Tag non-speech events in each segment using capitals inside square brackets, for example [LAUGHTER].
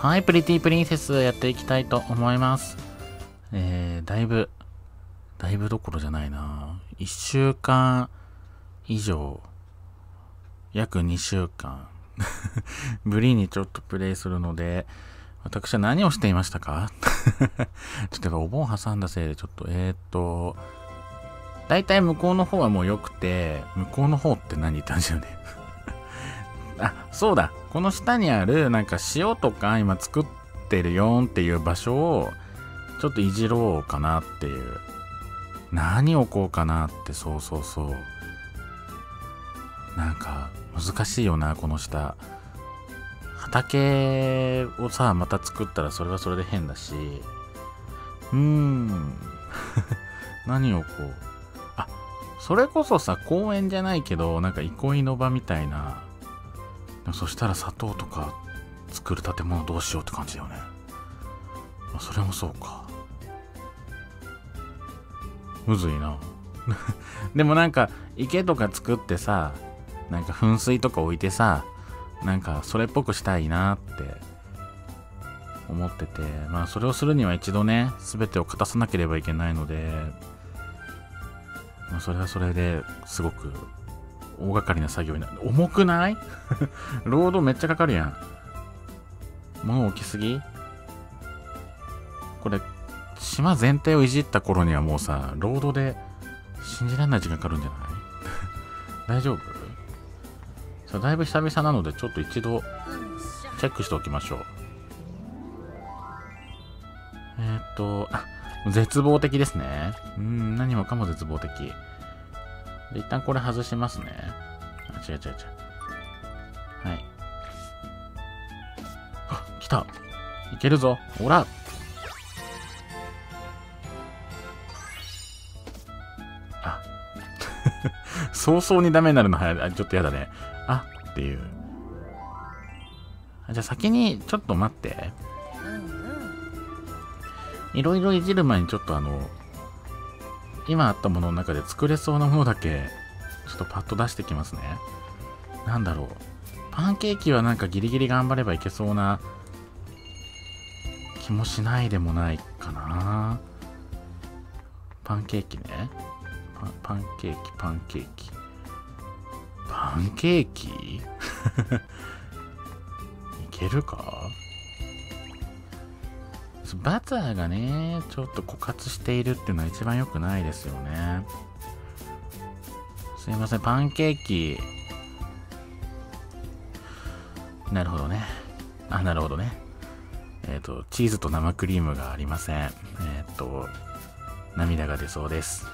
はい、プリティプリンセスやっていきたいと思います。えー、だいぶ、だいぶどころじゃないな。1週間以上、約2週間、[LAUGHS] ブリにちょっとプレイするので、私は何をしていましたか？[LAUGHS] ちょっとお盆挟んだせいで、ちょっと、えー、っと、大体向こうの方はもう良くて、向こうの方って何言ったんですよねあ、そうだ。この下にある、なんか塩とか今作ってるよんっていう場所を、ちょっといじろうかなっていう。何をこうかなって、そうそうそう。なんか、難しいよな、この下。畑をさ、また作ったらそれはそれで変だし。うーん。[LAUGHS] 何をこう。あ、それこそさ、公園じゃないけど、なんか憩いの場みたいな。そしたら砂糖とか作る建物どうしようって感じだよね。それもそうか。むずいな。[LAUGHS] でもなんか池とか作ってさ、なんか噴水とか置いてさ、なんかそれっぽくしたいなって思ってて、まあそれをするには一度ね、全てを勝たさなければいけないので、まあ、それはそれですごく大掛かりな作業になる。重くない？ロードめっちゃかかるやん。物置きすぎ？これ、島全体をいじった頃にはもうさ、ロードで信じられない時間かかるんじゃない？[LAUGHS] 大丈夫？さだいぶ久々なので、ちょっと一度チェックしておきましょう。えー、っと、あ、絶望的ですね。うん、何もかも絶望的。で、一旦これ外しますね。あ、違う違う違う。はい。あ、来た。いけるぞ。ほら。あ。[LAUGHS] 早々にダメになるの早い。ちょっとやだね。あっていう。じゃあ先に、ちょっと待って。いろいろいじる前にちょっとあの、今あったものの中で作れそうなものだけ、ちょっとパッと出してきますね。なんだろう。パンケーキはなんかギリギリ頑張ればいけそうな気もしないでもないかな。パンケーキね。パンケーキ、パンケーキ。パンケーキ？[LAUGHS] いけるか？バターがね、ちょっと枯渇しているっていうのは一番良くないですよね。すいません、パンケーキ。なるほどね。あ、なるほどね。えっ、ー、と、チーズと生クリームがありません。えっ、ー、と、涙が出そうです。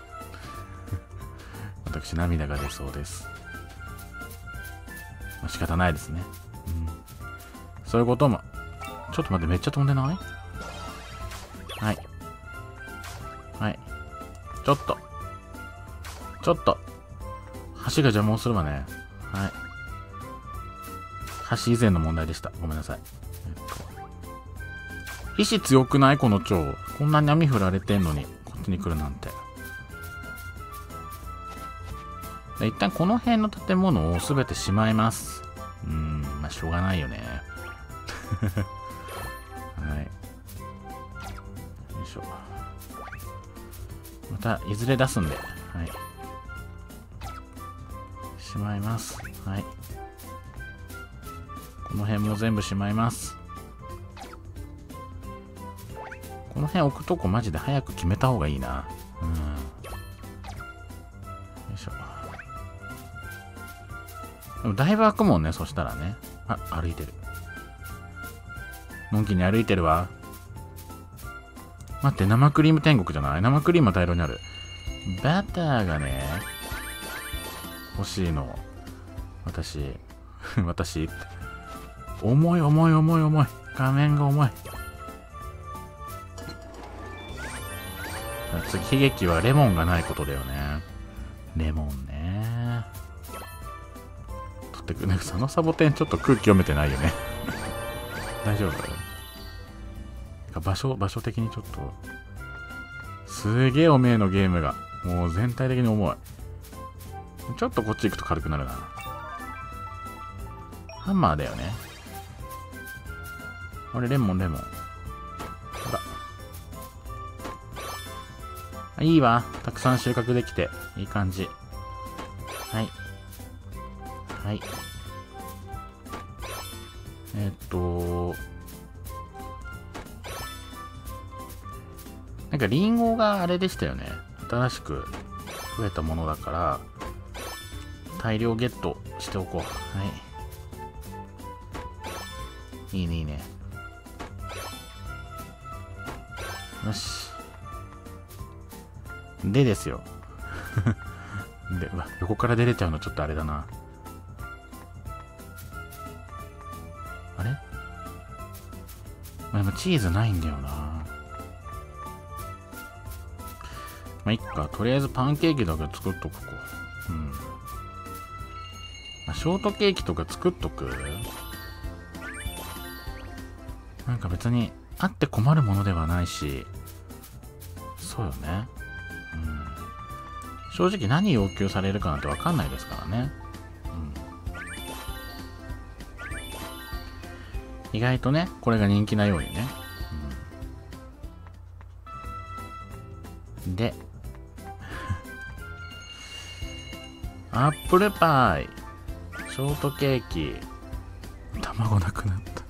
私、涙が出そうです。仕方ないですね。うん。そういうことも、ちょっと待って、めっちゃ飛んでない？はい。はい。ちょっと。ちょっと。橋が邪魔をするわね。はい。橋以前の問題でした。ごめんなさい。えっと。意志強くないこの蝶。こんなに網振られてんのに、こっちに来るなんて。一旦この辺の建物を全てしまいます。うん、まあ、しょうがないよね。しょう。また、いずれ出すんで。はい。しまいます。はい。この辺も全部しまいます。この辺置くとこマジで早く決めた方がいいな。うん。よいしょ。でもだいぶ開くもんね、そしたらね。あ、歩いてる。のんきに歩いてるわ。待って、生クリーム天国じゃない？生クリームは大量にある。バターがね、欲しいの。私、[LAUGHS] 私、重い重い重い重い。画面が重い。次、悲劇はレモンがないことだよね。レモンね。取ってくね。佐野サボテンちょっと空気読めてないよね。[LAUGHS] 大丈夫？場所、場所的にちょっと、すげえおめえのゲームが。もう全体的に重い。ちょっとこっち行くと軽くなるな。ハンマーだよね。あれ、レモン、レモン。ほら。あいいわ。たくさん収穫できて。いい感じ。はい。はい。え、っと、なんかリンゴがあれでしたよね。新しく増えたものだから、大量ゲットしておこう。はい。いいね、いいね。よし。でですよ。[LAUGHS] で、うわ、横から出れちゃうのちょっとあれだな。あれ、でもチーズないんだよな。まあ、いっか。とりあえずパンケーキだけ作っとくか。うん。まあ、ショートケーキとか作っとく？なんか別にあって困るものではないし、そうよね。うん。正直何要求されるかなんてわかんないですからね。意外とね、これが人気なようにね。うん、で、アップルパイ、ショートケーキ、卵なくなった。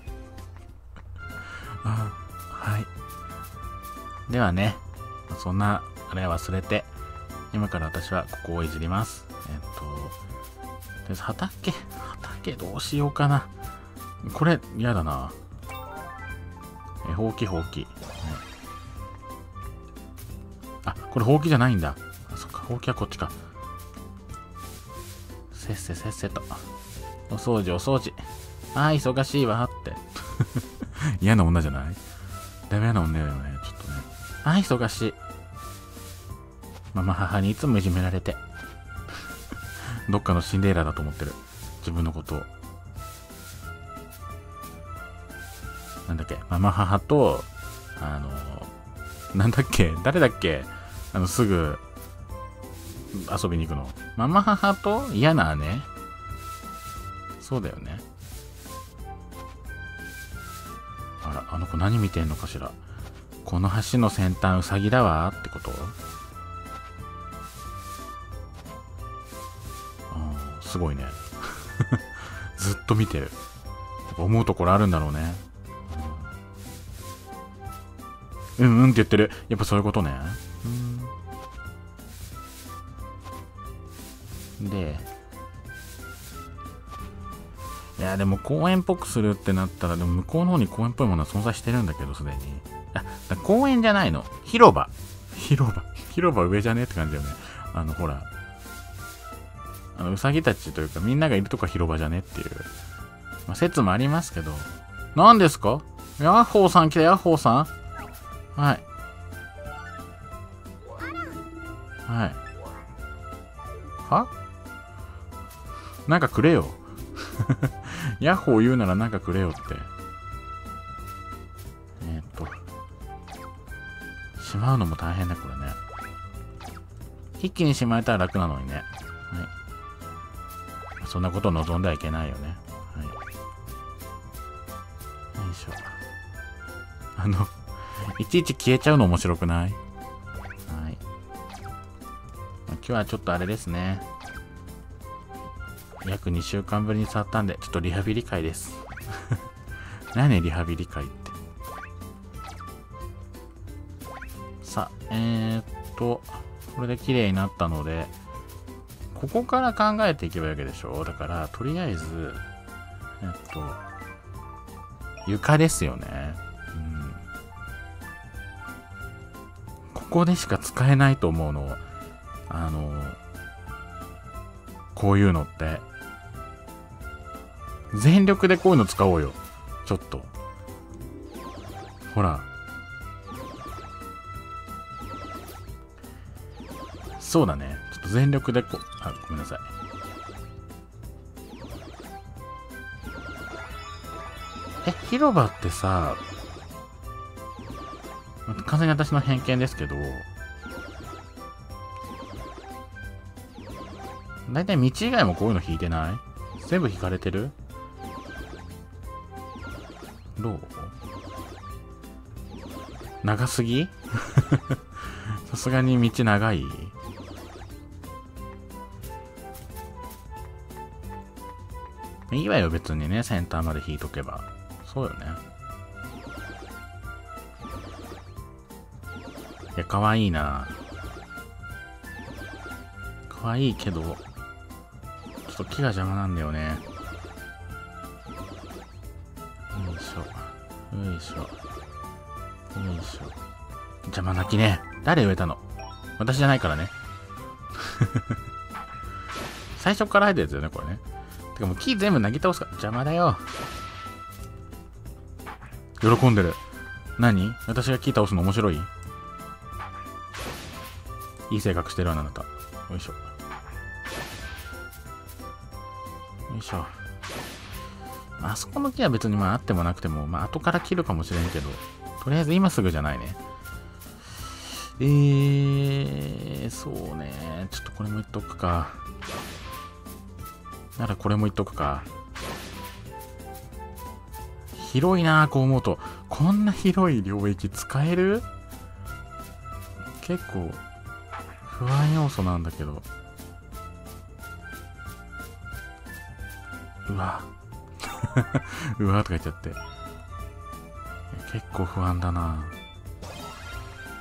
あ、はい。ではね、そんな、あれは忘れて、今から私はここをいじります。えっと、畑畑どうしようかな。これ、嫌だな。え、ほうきほうき。あ、これほうきじゃないんだ。あ、そっか、ほうきはこっちか。せせっせと。お掃除お掃除。ああ、忙しいわって。[LAUGHS] 嫌な女じゃない？ダメな女だよね、ちょっとね。ああ、忙しい。ママ母にいつもいじめられて。どっかのシンデレラだと思ってる。自分のことを。なんだっけ、ママ母と、あの、なんだっけ、誰だっけ、あの、すぐ、遊びに行くの。ママ母と嫌な姉？そうだよね。あら、あの子何見てんのかしら？この橋の先端ウサギだわってこと？あすごいね。[LAUGHS] ずっと見てる。思うところあるんだろうね。うん、うん、うんって言ってる。やっぱそういうことね。うんで、いや、でも公園っぽくするってなったら、でも向こうの方に公園っぽいものは存在してるんだけど、すでに。あ、公園じゃないの。広場。広場。広場上じゃねって感じだよね。あの、ほら。あの、うさぎたちというか、みんながいるとこ広場じゃねっていう。まあ、説もありますけど。何ですか？ヤッホーさん来た、ヤッホーさん。はい。なんかくれよ。[LAUGHS] ヤッホー言うならなんかくれよって。えー、っと。しまうのも大変だ、これね。一気にしまえたら楽なのにね。はい。そんなこと望んではいけないよね。はい。よいしょ。あの、いちいち消えちゃうの面白くない？はい。今日はちょっとあれですね。約2週間ぶりに触ったんで、ちょっとリハビリ会です。[LAUGHS] 何リハビリ会って。さあ、えー、っと、これで綺麗になったので、ここから考えていけばいいわけでしょ？だから、とりあえず、えっと、床ですよね。うん。ここでしか使えないと思うの。あの、こういうのって。全力でこういうの使おうよ。ちょっと。ほら。そうだね。ちょっと全力でこう、あ、ごめんなさい。え、広場ってさ、完全に私の偏見ですけど、大体道以外もこういうの引いてない？全部引かれてる？どう？長すぎ？[LAUGHS] さすがに道長い？いいわよ、別にね、センターまで引いとけば。そうよね。いや、かわいいな。かわいいけど、ちょっと木が邪魔なんだよね。よいしょ。よいしょ。邪魔な木ね。誰植えたの？私じゃないからね。[LAUGHS] 最初から生えたやつだよね、これね。てかもう木全部なぎ倒すか。邪魔だよ。喜んでる。何？私が木倒すの面白い？いい性格してるわ、あなた。よいしょ。よいしょ。あそこの木は別にまああってもなくても、まあ後から切るかもしれんけど、とりあえず今すぐじゃないね。えー、そうね。ちょっとこれも言っとくか。ならこれも言っとくか。広いなこう思うと。こんな広い領域使える？結構不安要素なんだけど。うわ。[LAUGHS] うわーとか言っちゃって。結構不安だな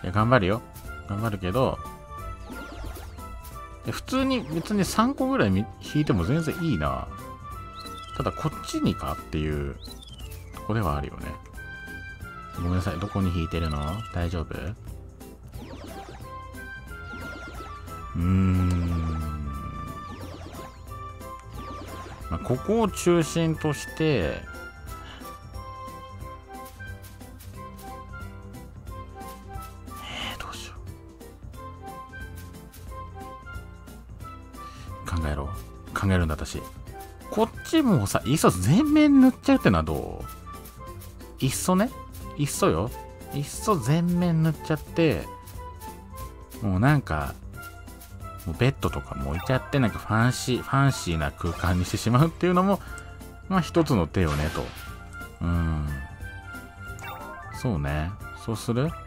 いや、頑張るよ。頑張るけど、普通に別に3個ぐらい引いても全然いいな。ただこっちにかっていうとこではあるよね。ごめんなさい。どこに引いてるの？大丈夫？うーん。ここを中心としてえどうしよう、考えるんだ私。こっちもさいっそ全面塗っちゃうってのはどう？いっそね。いっそよ。いっそ全面塗っちゃってもうなんかもうベッドとかも置いちゃってなんかファンシーファンシーな空間にしてしまうっていうのもまあ一つの手よねとうんそうねそうする？[LAUGHS]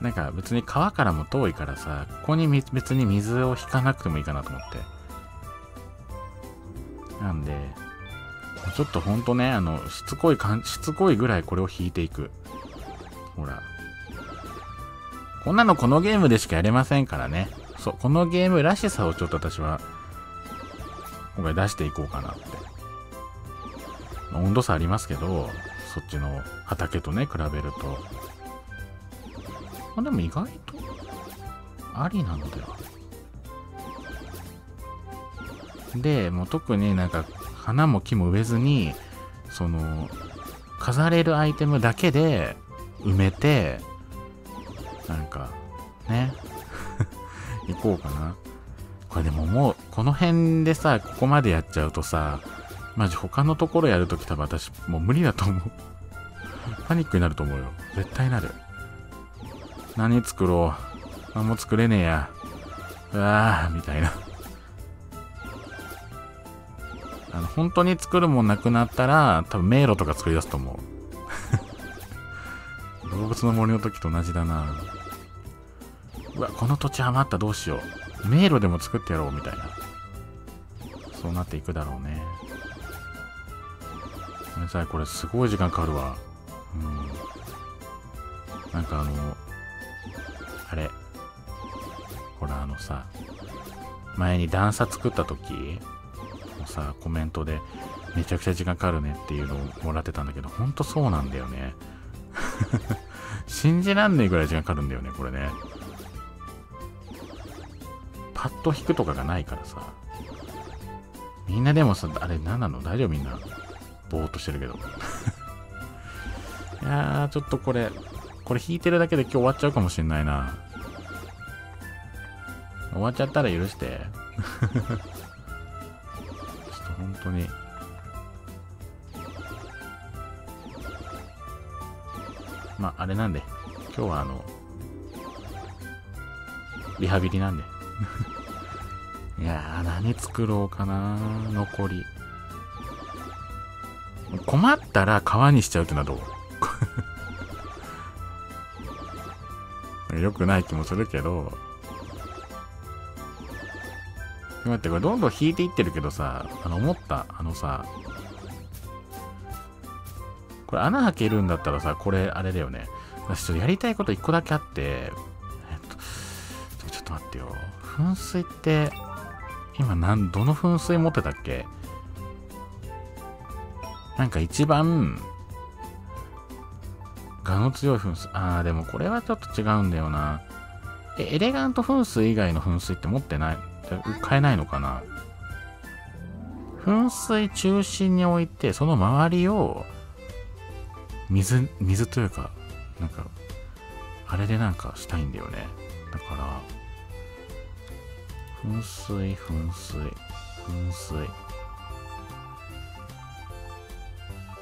なんか別に川からも遠いからさ、ここに別に水を引かなくてもいいかなと思って。なんで、ちょっとほんとね、あの、しつこいかん、しつこいぐらいこれを引いていく。ほら。こんなのこのゲームでしかやれませんからね。そう、このゲームらしさをちょっと私は、今回出していこうかなって。ま温度差ありますけど、そっちの畑とね、比べると。まあ、でも意外とありなのでは。で、もう特になんか花も木も植えずに、その、飾れるアイテムだけで埋めて、なんか、ね、[LAUGHS] 行こうかな。これでももう、この辺でさ、ここまでやっちゃうとさ、マジ他のところやるとき多分私もう無理だと思う。パニックになると思うよ。絶対なる。何作ろう。何も作れねえや。うわー、みたいな。あの、本当に作るもんなくなったら、多分迷路とか作り出すと思う。動物の森の時と同じだな。うわ、この土地余ったどうしよう。迷路でも作ってやろう、みたいな。そうなっていくだろうね。ごめんなさい、これすごい時間かかるわ。うん。なんかあの、あれほらあのさ前に段差作った時もさコメントでめちゃくちゃ時間かかるねっていうのをもらってたんだけどほんとそうなんだよね信じらんねえぐらい時間かかるんだよねこれね。パッと引くとかがないからさ。みんなでもさあれ何なの？大丈夫？みんな。ぼーっとしてるけど。[LAUGHS] いやーちょっとこれこれ引いてるだけで今日終わっちゃうかもしんないな。終わっちゃったら許して。[LAUGHS] ちょっと本当に。まあ、あれなんで、今日はあの、リハビリなんで。[LAUGHS] いやー、何作ろうかな残り。困ったら川にしちゃうってのはどう？[LAUGHS] よくない気もするけど。待って、これどんどん引いていってるけどさ、あの、思った、あのさ、これ穴開けるんだったらさ、これ、あれだよね。私ちょっとやりたいこと一個だけあって、えっと、ちょっと待ってよ。噴水って、今なん、どの噴水持ってたっけ？なんか一番、ガの強い噴水。あー、でもこれはちょっと違うんだよな。え、エレガント噴水以外の噴水って持ってない？買えないのかな？噴水中心に置いて、その周りを、水、水というか、なんか、あれでなんかしたいんだよね。だから、噴水、噴水、噴水。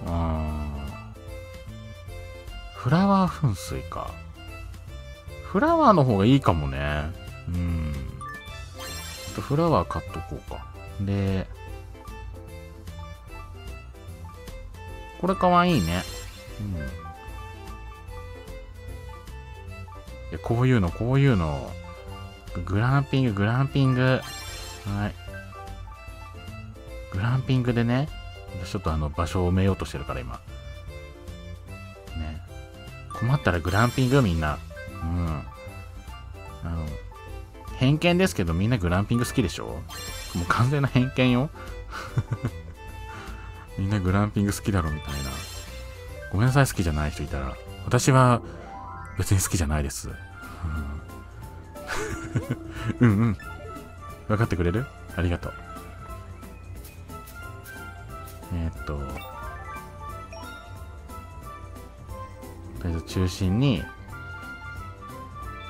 あフラワー噴水か。フラワーの方がいいかもね。うん。ちょっとフラワー買っとこうか。で、これかわいいね。うん。いや、こういうの、こういうの。グランピング、グランピング。はい。グランピングでね、ちょっとあの場所を埋めようとしてるから今。ね。困ったらグランピングみんな。うん。あの、偏見ですけどみんなグランピング好きでしょ？もう完全な偏見よ。[LAUGHS] みんなグランピング好きだろみたいな。ごめんなさい好きじゃない人いたら。私は別に好きじゃないです。うん、うんうん分かってくれる？ありがとう。えー、っと、とりあえず中心に、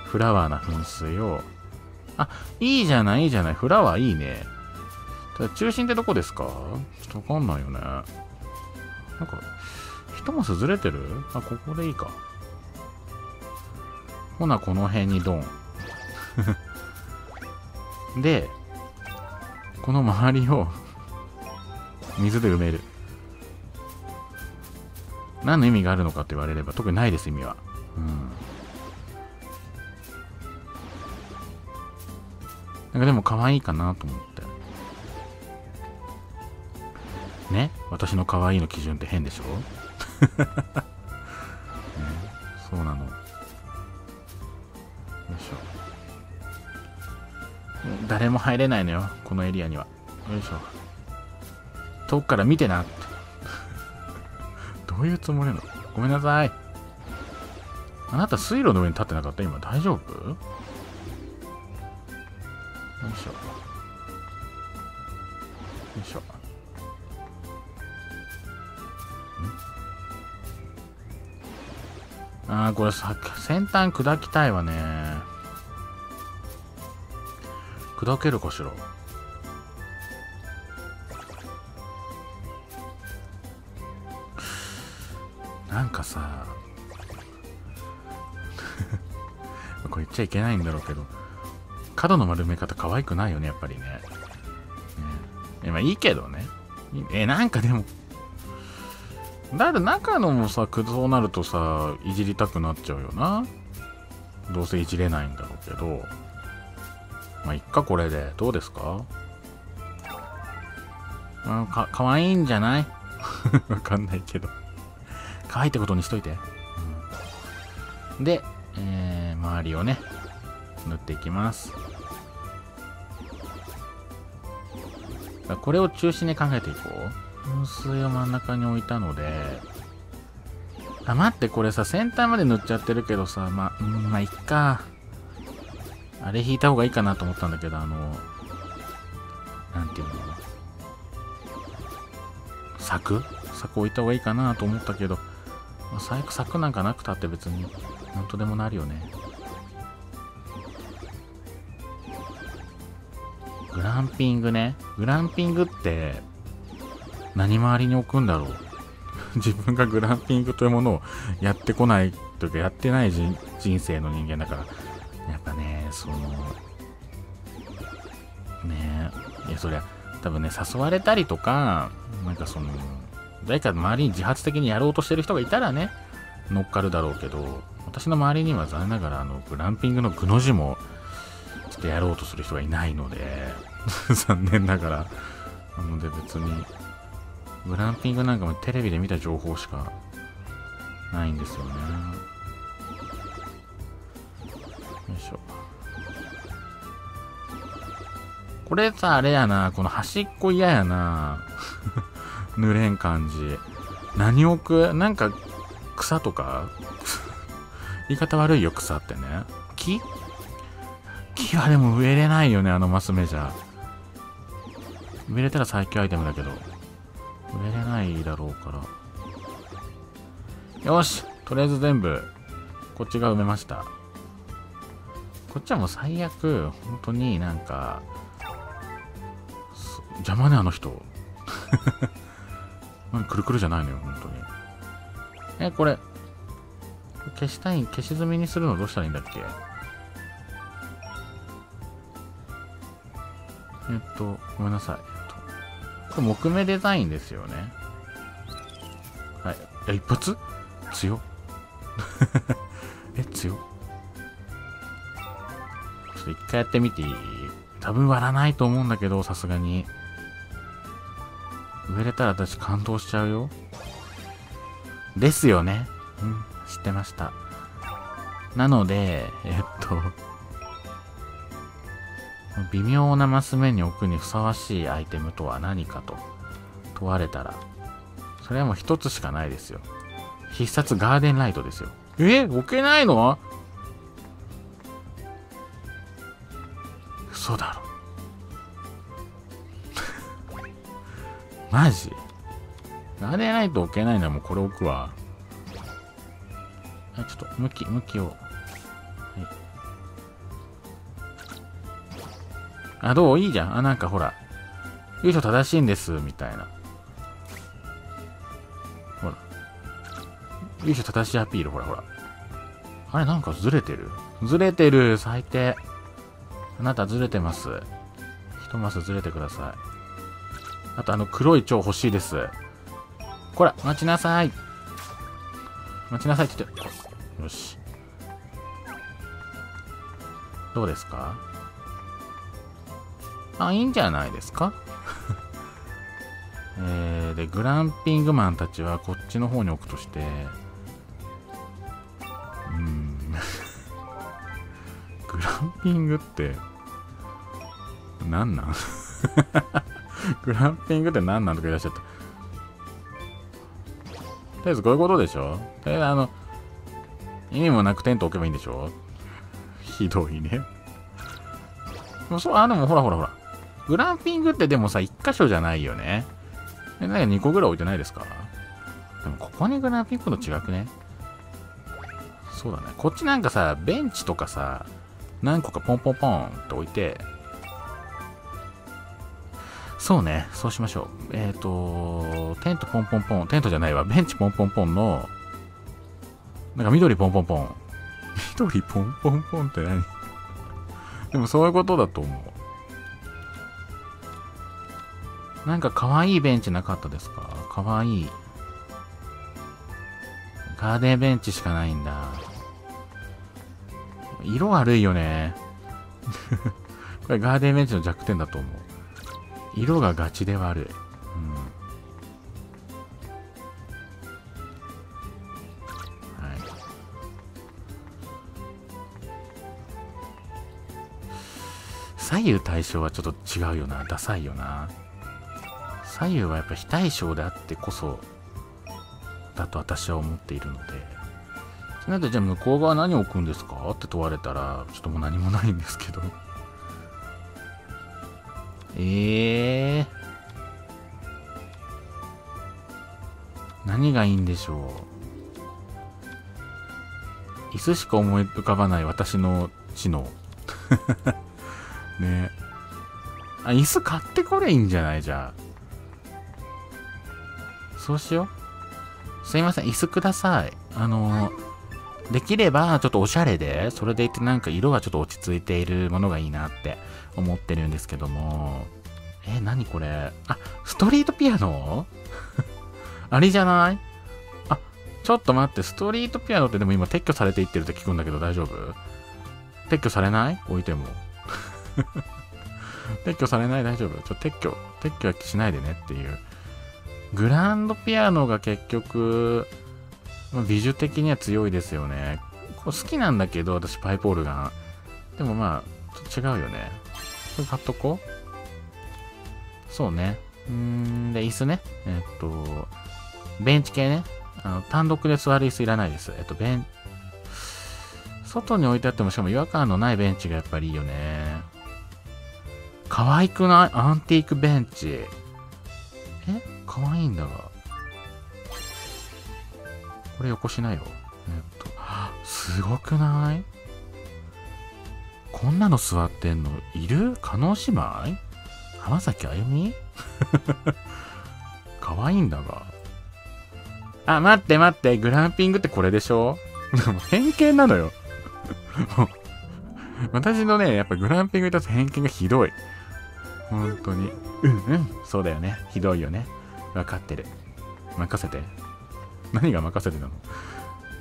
フラワーな噴水を、あ、いいじゃない、いいじゃない。フラワーいいね。ただ中心ってどこですか？ちょっとわかんないよね。なんか、一マスずれてる？あ、ここでいいか。ほな、この辺にドン。[LAUGHS] で、この周りを [LAUGHS] 水で埋める。何の意味があるのかって言われれば特にないです、意味は。うん。なんかでも可愛いかなと思って。ね？私の可愛いの基準って変でしょ、[LAUGHS] そうなの。よいしょ。誰も入れないのよ、このエリアには。よいしょ。遠くから見てなって。[LAUGHS] どういうつもりなの？ごめんなさい。あなた水路の上に立ってなかった？今大丈夫？あ、これさ、先端砕きたいわね。砕けるかしら？なんかさ [LAUGHS] これ言っちゃいけないんだろうけど角の丸め方可愛くないよねやっぱりねねまあいいけどねえなんかでもだって中のもさくそうなるとさいじりたくなっちゃうよな。どうせいじれないんだろうけど。まあいっかこれで。どうですか？うんかかわいいんじゃない？[LAUGHS] わかんないけど。可愛いってことにしといて。うん、で、えー、周りをね、塗っていきます。これを中心に考えていこう。噴水を真ん中に置いたので、あ、待って、これさ、先端まで塗っちゃってるけどさ、まうん、まあ、いっか。あれ引いた方がいいかなと思ったんだけど、あの、なんていうの？柵？柵置いた方がいいかなと思ったけど、まあ、最悪柵なんかなくたって別になんとでもなるよね。グランピングね。グランピングって何周りに置くんだろう [LAUGHS] 自分がグランピングというものをやってこないというかやってない人生の人間だからやっぱねそのねいやそりゃ多分ね誘われたりとかなんかその誰か周りに自発的にやろうとしてる人がいたらね、乗っかるだろうけど、私の周りには残念ながら、あの、グランピングのグの字も、ちょっとやろうとする人がいないので、[LAUGHS] 残念ながら。なので別に、グランピングなんかもテレビで見た情報しかないんですよね。よいしょ。これさ、あれやな。この端っこ嫌やな。[LAUGHS] 濡れん感じ。何置くなんか、草とか？[LAUGHS] 言い方悪いよ、草ってね。木？木はでも植えれないよね、あのマス目じゃ。植えれたら最強アイテムだけど。植えれないだろうから。よしとりあえず全部、こっちが埋めました。こっちはもう最悪、本当になんか、邪魔ね、あの人。[LAUGHS] くるくるじゃないのよ、本当に。え、これ、消したい、消し済みにするのどうしたらいいんだっけ？えっと、ごめんなさい。これ木目デザインですよね。はい。え、一発？強 [LAUGHS] え、強ちょっと一回やってみていい？多分割らないと思うんだけど、さすがに。植えれたら私感動しちゃうよ。ですよね。うん、知ってました。なので、えっと、微妙なマス目に置くにふさわしいアイテムとは何かと問われたら、それはもう一つしかないですよ。必殺ガーデンライトですよ。え置けないの？嘘だろ。[LAUGHS] マジ？ガーデンライト置けないんだもうこれ置くわ。あ、ちょっと、向き、向きを。あ、どう？いいじゃん。あ、なんかほら。よいしょ、正しいんです、みたいな。ほら。よいしょ、正しいアピール、ほらほら。あれ、なんかずれてる？ずれてる、最低。あなたずれてます。一マスずれてください。あと、あの、黒い蝶欲しいです。こら、待ちなさい。待ちなさいって言って。よし。どうですか？あ、いいんじゃないですか？[LAUGHS] えー、で、グランピングマンたちはこっちの方に置くとして、うん。[LAUGHS] グランピングって、何なん？[LAUGHS] グランピングって何なんとか言い出しちゃった。とりあえずこういうことでしょ？とりあえずあの、意味もなくテント置けばいいんでしょ？ひどいね。そう、あ、でもほらほらほら。グランピングってでもさ、1箇所じゃないよね。え、なんか2個ぐらい置いてないですか？でもここにグランピングの違くね？そうだね。こっちなんかさ、ベンチとかさ、何個かポンポンポンって置いて、そうね、そうしましょう。えっ、ー、と、テントポンポンポン、テントじゃないわ、ベンチポンポンポンの、なんか緑ポンポンポン。緑ポンポンポンって何？[LAUGHS] でもそういうことだと思う。なんか可愛いベンチなかったですか？可愛い。ガーデンベンチしかないんだ。色悪いよね。[LAUGHS] これガーデンベンチの弱点だと思う。色がガチで悪い。うん。はい左右対称はちょっと違うよな。ダサいよな。左右はやっぱ非対称であってこそ、だと私は思っているので。そなると、じゃあ向こう側何を置くんですか？って問われたら、ちょっともう何もないんですけど。ええー。何がいいんでしょう？椅子しか思い浮かばない私の知能。[LAUGHS] ねあ、椅子買ってこれいいんじゃない？じゃあ。そうしよう。すいません、椅子ください。あの、できればちょっとおしゃれで、それでいてなんか色がちょっと落ち着いているものがいいなって思ってるんですけども。え、何これ？あ、ストリートピアノ？[LAUGHS] あれじゃない？あ、ちょっと待って、ストリートピアノってでも今撤去されていってるって聞くんだけど大丈夫？撤去されない？置いても。[LAUGHS] 撤去されない？大丈夫？ちょ、撤去、撤去はしないでねっていう。グランドピアノが結局、美術的には強いですよね。こ好きなんだけど、私パイプオルガン。でもまあ、違うよね。これ買っとこうそうね。うん、で、椅子ね。えっと、ベンチ系ね。あの、単独で座る椅子いらないです。えっと、ベン、外に置いてあってもしかも違和感のないベンチがやっぱりいいよね。可愛くない？アンティークベンチ。え？可愛いんだが。これよこしなよ。えっと、すごくない？こんなの座ってんのいる？加納姉妹？浜崎あゆみ？[LAUGHS] 可愛いんだが。あ、待って待って、グランピングってこれでしょ？[LAUGHS] 偏見なのよ。[LAUGHS] 私のね、やっぱグランピングに立つ偏見がひどい。本当に。うんうん。そうだよね。ひどいよね。わかってる。任せて。何が任せてな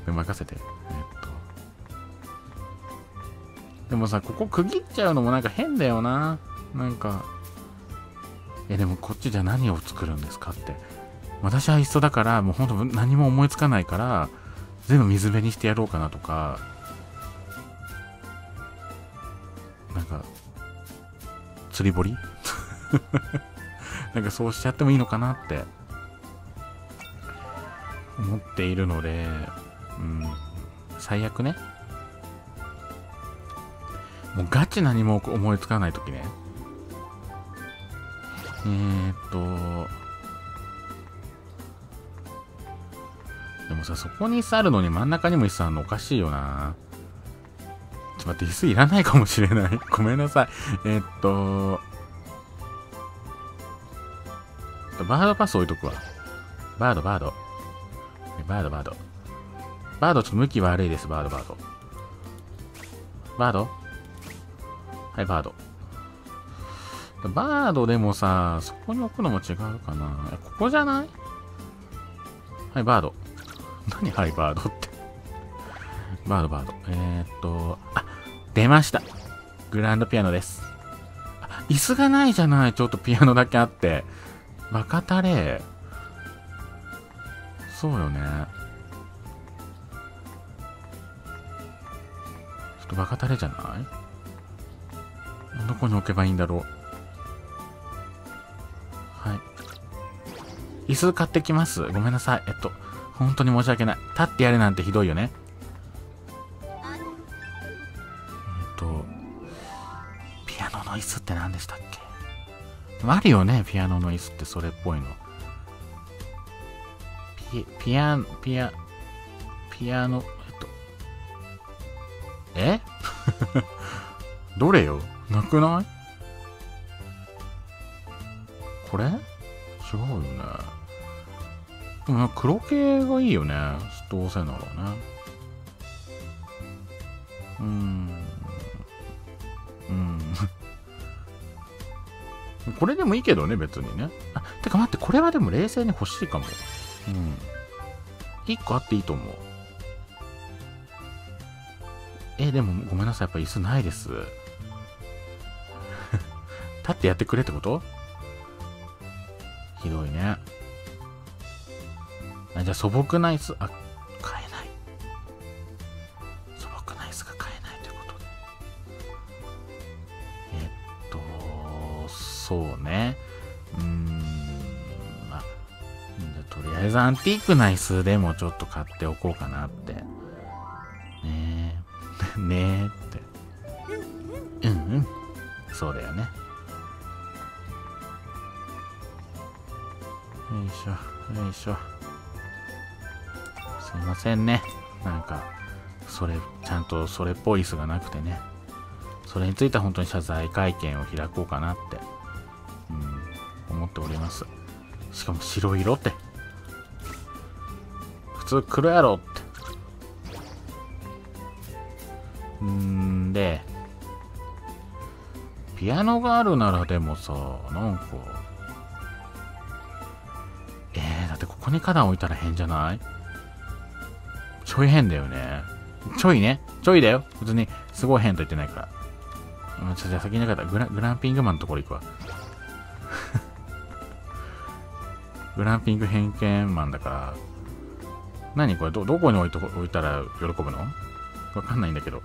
の？任せて。えっと。でもさ、ここ区切っちゃうのもなんか変だよな。なんか。え、でもこっちじゃ何を作るんですかって。私はいっそだから、もうほんと何も思いつかないから、全部水辺にしてやろうかなとか、なんか、釣り堀？[LAUGHS] なんかそうしちゃってもいいのかなって思っているので、うん、最悪ね。もうガチ何も思いつかないときね。えー、っと、でもさ、そこに椅子あるのに真ん中にも椅子あるのおかしいよな。ちょっと待って、椅子いらないかもしれない。ごめんなさい。えー、っと、バードパス置いとくわ。バード、バード。バード、バード。バードちょっと向き悪いです、バード、バード。バード？はい、バード。バードでもさ、そこに置くのも違うかな。ここじゃない？はい、バード。[LAUGHS] 何はい、バードって。バード、バード。えー、っと、あ、出ました。グランドピアノです。椅子がないじゃない。ちょっとピアノだけあって。バカタレそうよね。ちょっとバカタレじゃない？どこに置けばいいんだろう？はい。椅子買ってきます。ごめんなさい。えっと、本当に申し訳ない。立ってやれなんてひどいよね。えっと、ピアノの椅子って何でしたっけ？あるよね、ピアノの椅子ってそれっぽいの。ピ、ピア、ピア、ピアノ、えっと、え？[LAUGHS] どれよ？なくない？これ？違うよね。でも黒系がいいよね。どうせならね。うん。これでもいいけどね、別にね。あ、てか待って、これはでも冷静に欲しいかも。うん。1個あっていいと思う。え、でもごめんなさい。やっぱ椅子ないです。[LAUGHS] 立ってやってくれってこと？ひどいね。あ、じゃあ素朴な椅子、あ、そうね。うーん、まあ、とりあえずアンティークな椅子でもちょっと買っておこうかなって。ねえ、[LAUGHS] ねえって。うんうん。そうだよね。よいしょ、よいしょ。すいませんね。なんか、それ、ちゃんとそれっぽい椅子がなくてね。それについては本当に謝罪会見を開こうかなって、思っております。しかも白色って。普通黒やろって。んで、ピアノがあるならでもさ、なんか、えー、だってここに花壇置いたら変じゃない？ちょい変だよね。ちょいね。ちょいだよ。別に、すごい変と言ってないから。うん、ちょ、じゃあ先になかったグラ。グランピングマンのところ行くわ。グランピング偏見マンだから。何これ？ど、どこに置いと置いたら喜ぶの？わかんないんだけど。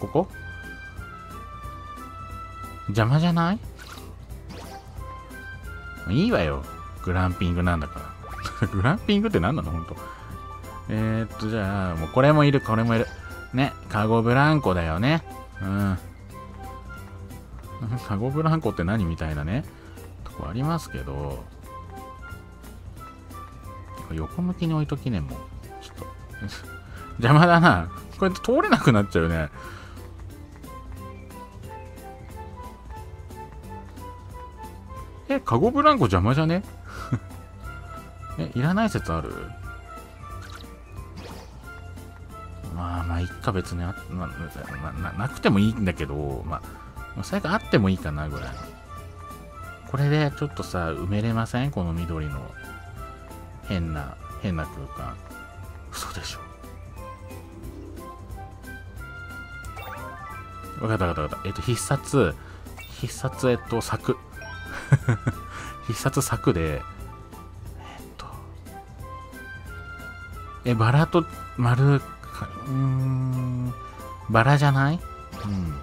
ここ？邪魔じゃない？いいわよ。グランピングなんだから。[LAUGHS] グランピングって何なの？ほんと。えー、っと、じゃあ、もうこれもいる、これもいる。ね、カゴブランコだよね。うん。カゴブランコって何みたいなね、こありますけど、横向きに置いときね、もう。ちょっと。[LAUGHS] 邪魔だな。こうやって通れなくなっちゃうね。え、カゴブランコ邪魔じゃね？[LAUGHS] え、いらない説ある？まあまあ、いっか別にあなななくてもいいんだけど、まあ、最悪あってもいいかなぐらい。これでちょっとさ、埋めれません？この緑の変な、変な空間。嘘でしょ。わかったわかったわかった。えっと、必殺、必殺、えっと、柵。[LAUGHS] 必殺柵で、えっと、え、バラと丸、うん、バラじゃない？うん。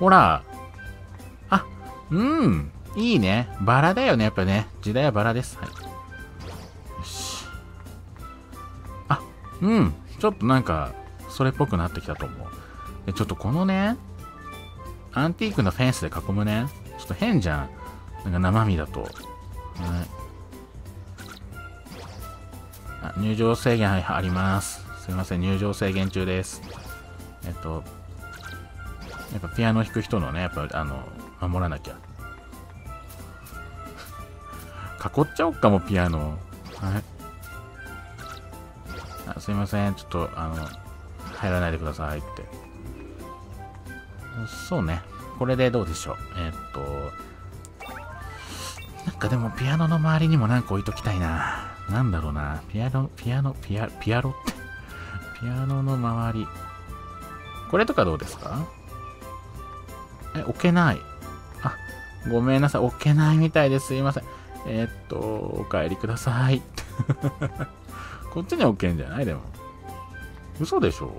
ほら、うん、いいね。バラだよね、やっぱね。時代はバラです。はい。よし。あ、うん、ちょっとなんか、それっぽくなってきたと思う。で、ちょっとこのね、アンティークのフェンスで囲むね。ちょっと変じゃん。なんか生身だと。はい。あ、入場制限あります。すいません、入場制限中です。えっと、やっぱピアノ弾く人のね、やっぱあの、守らなきゃ。囲っちゃおっかも、ピアノ。はい。あすいません、ちょっと、あの、入らないでくださいって。そうね。これでどうでしょう。えー、っと、なんかでもピアノの周りにもなんか置いときたいな。なんだろうな。ピアノ、ピアノ、ピア、ピアロって？ピアノの周り。これとかどうですか？え、置けない。ごめんなさい。置けないみたいですいません。えー、っと、お帰りください。[LAUGHS] こっちに置けんじゃない？でも。嘘でしょ？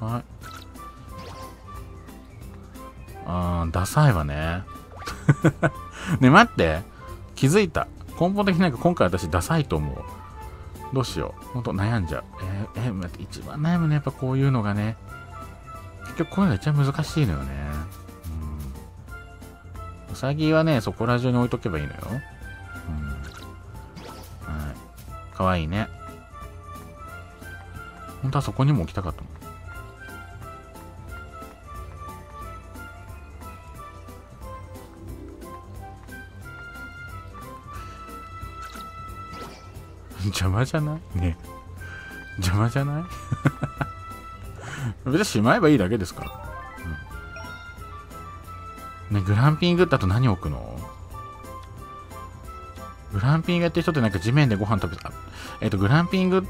はい。あー、ダサいわね。[LAUGHS] ね、待って。気づいた。根本的になんか今回私ダサいと思う。どうしよう。ほんと悩んじゃう。えー、えー、待って、一番悩むね。やっぱこういうのがね。結局こういうのが一番難しいのよね。うん。うさぎはね、そこら中に置いとけばいいのよ。うん。はい。かわいいね。本当はそこにも置きたかったもん。邪魔じゃない？ね邪魔じゃない？別にしまえばいいだけですから。ね、グランピングだと何置くの？グランピングやってる人ってなんか地面でご飯食べた。えっ、と、グランピングって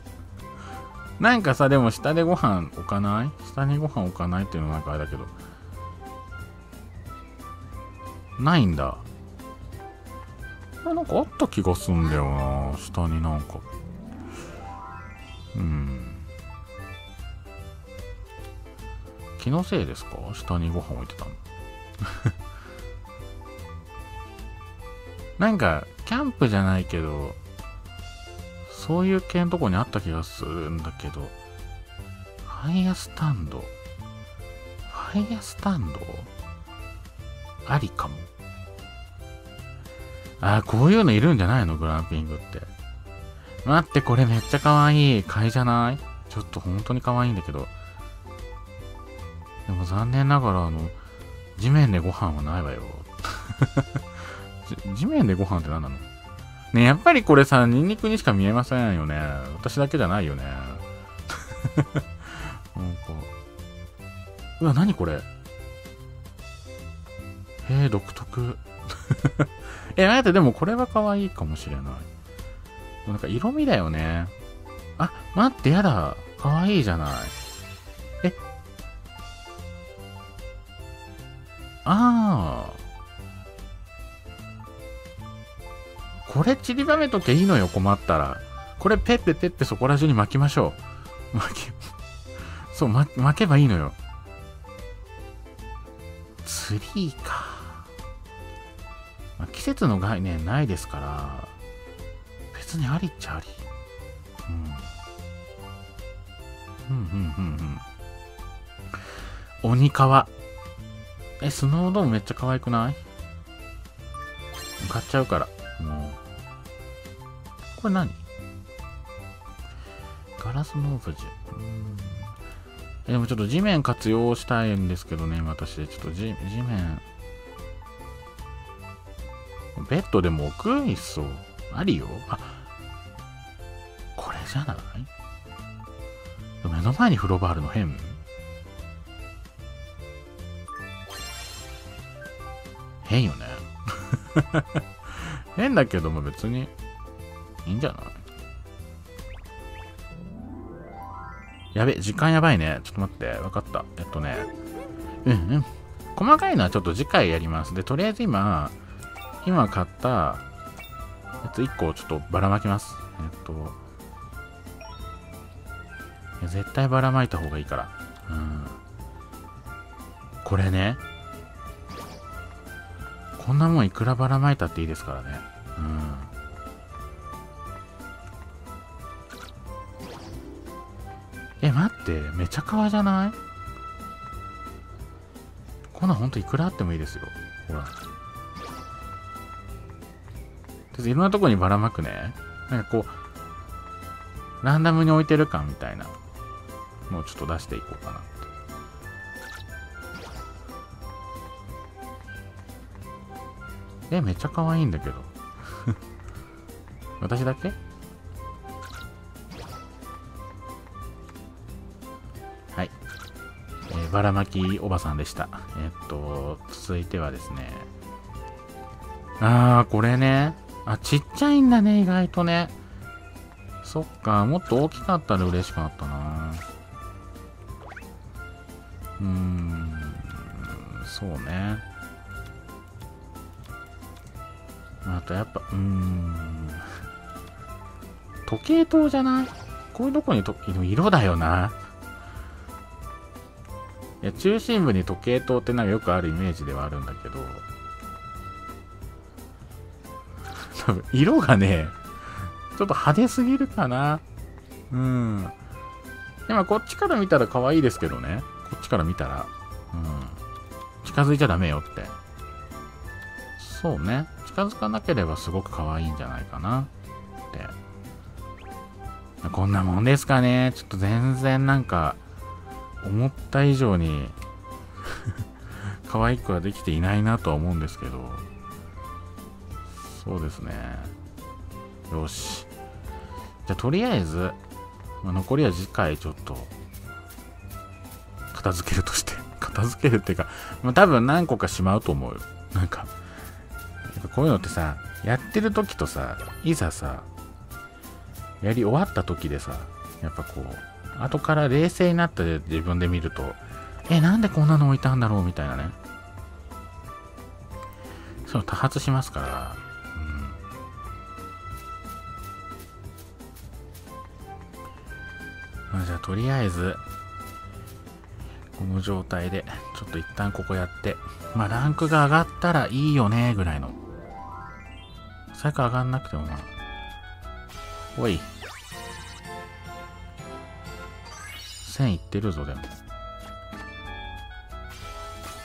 [LAUGHS] なんかさ、でも下でご飯置かない？下にご飯置かないっていうのなんかあれだけど。ないんだ。あなんかあった気がすんだよな下になんかうん気のせいですか？下にご飯置いてたの [LAUGHS] なんかキャンプじゃないけどそういう系のとこにあった気がするんだけどファイヤースタンド？ファイヤースタンド？ありかもあ、こういうのいるんじゃないの？グランピングって。待って、これめっちゃ可愛い。買いじゃない？ちょっと本当に可愛いんだけど。でも残念ながら、あの、地面でご飯はないわよ。[LAUGHS] 地面でご飯って何なの？ねやっぱりこれさ、ニンニクにしか見えませんよね。私だけじゃないよね。[LAUGHS] なんか。うわ、何これ？へえ、独特。[LAUGHS] え、あえてでもこれは可愛いかもしれない。なんか色味だよね。あ、待って、やだ。かわいいじゃない。ああ。これ散りばめときゃいいのよ、困ったら。これペッペペッペそこら中に巻きましょう。巻き、そう、巻けばいいのよ。ツリーか。まあ、季節の概念ないですから、別にありっちゃあり。うん。うんうんうんうん。鬼川。え、スノードームめっちゃ可愛くない？買っちゃうから。もう。これ何？ガラスのオブジェ。うん。でもちょっと地面活用したいんですけどね、私。ちょっと地地面。ベッドでも置く？いっそ。ありよ。あ、これじゃない？目の前に風呂場あるの変変よね。[LAUGHS] 変だけども別にいいんじゃない？やべ、時間やばいね。ちょっと待って。わかった。えっとね。うんうん。細かいのはちょっと次回やります。で、とりあえず今、今買ったやつ1個ちょっとばらまきます。えっと、いや絶対ばらまいた方がいいから。うん。これね。こんなもんいくらばらまいたっていいですからね。うん。え、待って、めちゃかわじゃない？こんなんほんといくらあってもいいですよ。ほら。いろんなとこにばらまくね。なんかこう、ランダムに置いてる感みたいなのをちょっと出していこうかなえ、めっちゃ可愛いんだけど。[LAUGHS] 私だけ？ばらまきおばさんでした。えっと、続いてはですね。あー、これね。あ、ちっちゃいんだね、意外とね。そっか、もっと大きかったら嬉しかったな。うーん、そうね。とやっぱ、うーん。時計塔じゃない？こういうとこにと色だよな。いや中心部に時計塔ってなんかよくあるイメージではあるんだけど、多分色がね、ちょっと派手すぎるかな。うん。でもこっちから見たら可愛いですけどね。こっちから見たら。うん。近づいちゃダメよって。そうね。近づかなければすごく可愛いんじゃないかな。って。こんなもんですかね。ちょっと全然なんか、思った以上に [LAUGHS] 可愛くはできていないなとは思うんですけどそうですねよしじゃあとりあえず、まあ、残りは次回ちょっと片付けるとして片付けるっていうか、まあ、多分何個かしまうと思うよなんかやっぱこういうのってさやってる時とさいざさやり終わった時でさやっぱこう後から冷静になって自分で見ると、え、なんでこんなの置いたんだろうみたいなね。そう多発しますから、うん。まあ、じゃあとりあえず、この状態で、ちょっと一旦ここやって、まあランクが上がったらいいよね、ぐらいの。最悪上がんなくてもまあ。おい。1000いってるぞ、でも。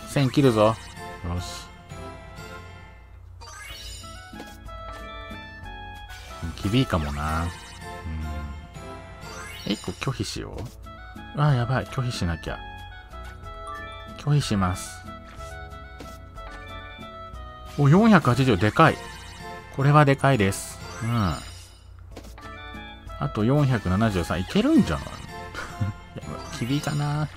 1000切るぞ。よし。厳いかもな。うん。1個拒否しよう？あ、やばい。拒否しなきゃ。拒否します。お、480でかい。これはでかいです。うん。あと473いけるんじゃない？[LAUGHS] きびかな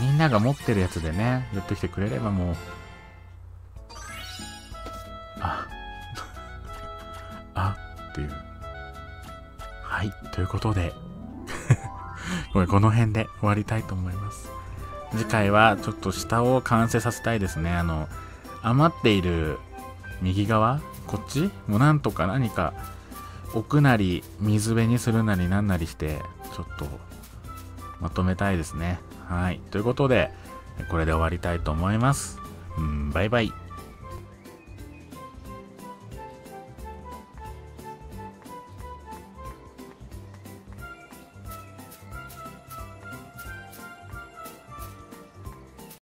みんなが持ってるやつでね、寄ってきてくれればもう。あ。あっていう。はい。ということで、[LAUGHS] ごめん、この辺で終わりたいと思います。次回はちょっと下を完成させたいですね。あの、余っている右側こっち？もうなんとか何か置くなり水辺にするなりなんなりしてちょっとまとめたいですね。はい。ということで、これで終わりたいと思います。うん、バイバイ。